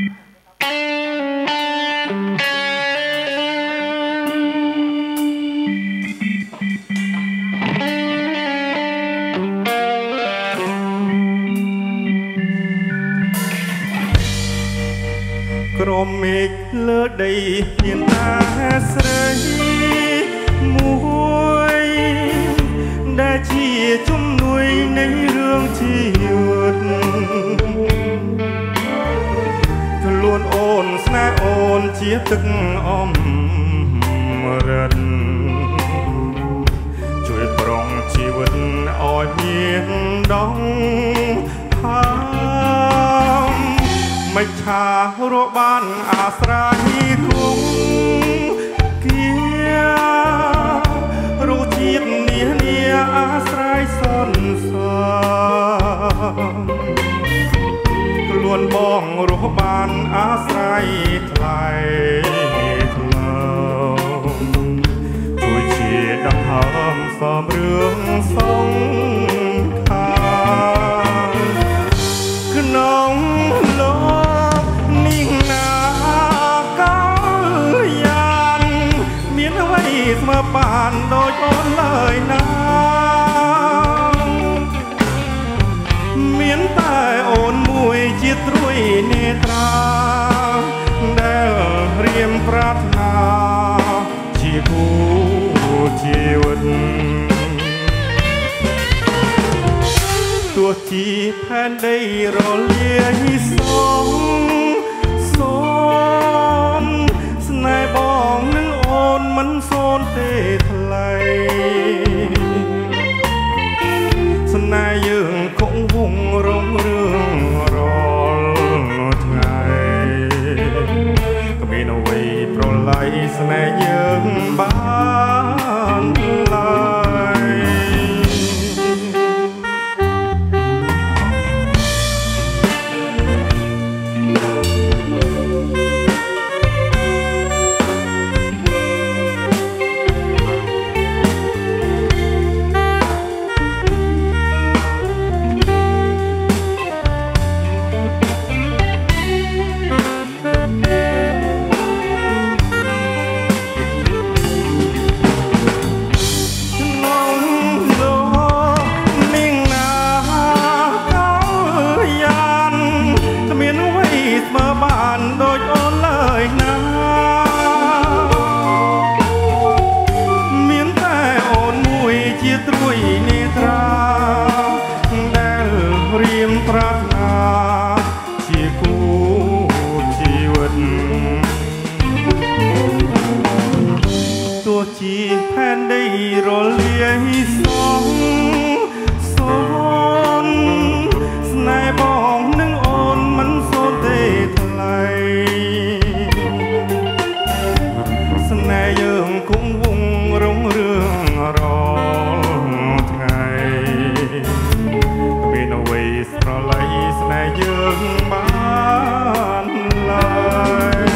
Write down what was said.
ក្រមមេឃលើដីមានតាស្ជាទឹកអំរិតជួយប្រងជីវិតឲ្យមានដងផាមមិនឆារបានអាស្រ័យគង់គៀរសជាតិនានាអាស្រ័យសន្សំខ្លួនបងរស់បានអាស្រ័យ ថ្លៃថ្លើមជួយជាដង្ហើមសំរឿងសងខាងក្នុងលោកនេះណាកោយ៉ានមានអ្វីស្មើបានដូចអូន ជីវិតទោះជាផែនដីរលាយសងសូនស្នេហ៍បងនឹងអូនមិនសូនទេថ្លៃស្នេហ៍យើងគង់វងរងរឿងរាល់ថ្ងៃគ្មានអ្វីប្រឡ័យស្នេហ៍យើងបាន ផែនដីរលាយសងសូនស្នេហ៍បងនឹងអូនមិនសូនទេថ្លៃស្នេហ៍យើងគង់វងរុងរឿងរលថ្ងៃមានអ្វីស្រឡៃស្នេហ៍យើងបានឡើយ